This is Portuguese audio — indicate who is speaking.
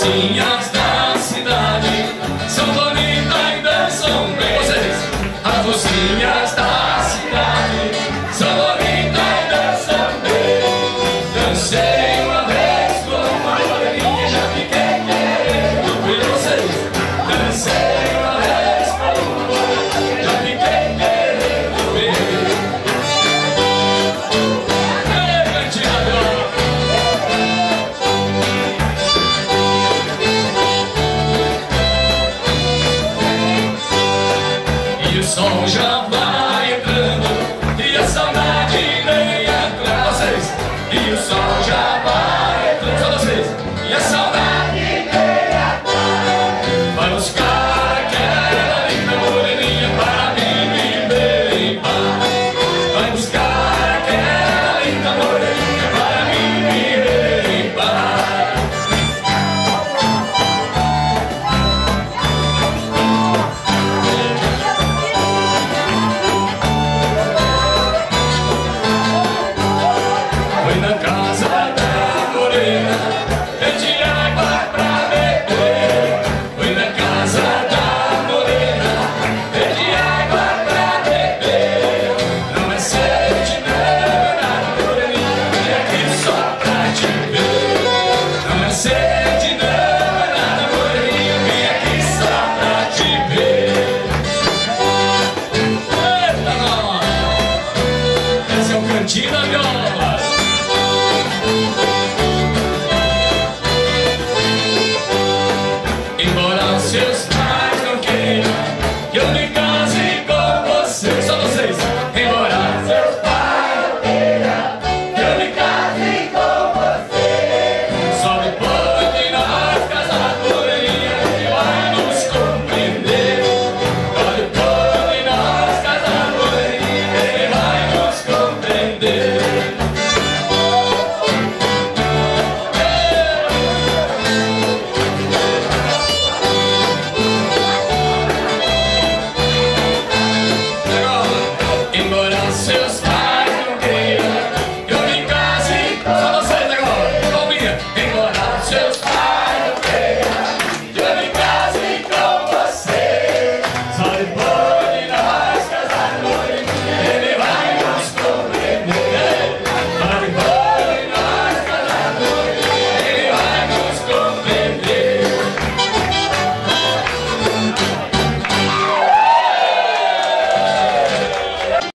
Speaker 1: mocinhas da cidade são bonitas e dançam bem. Vocês, as mocinhas da o som já vai entrando e a saudade vem atrás de vocês e o som já vai entrando. Só vocês. E a saudade vem atrás. Vai buscar 请让给我。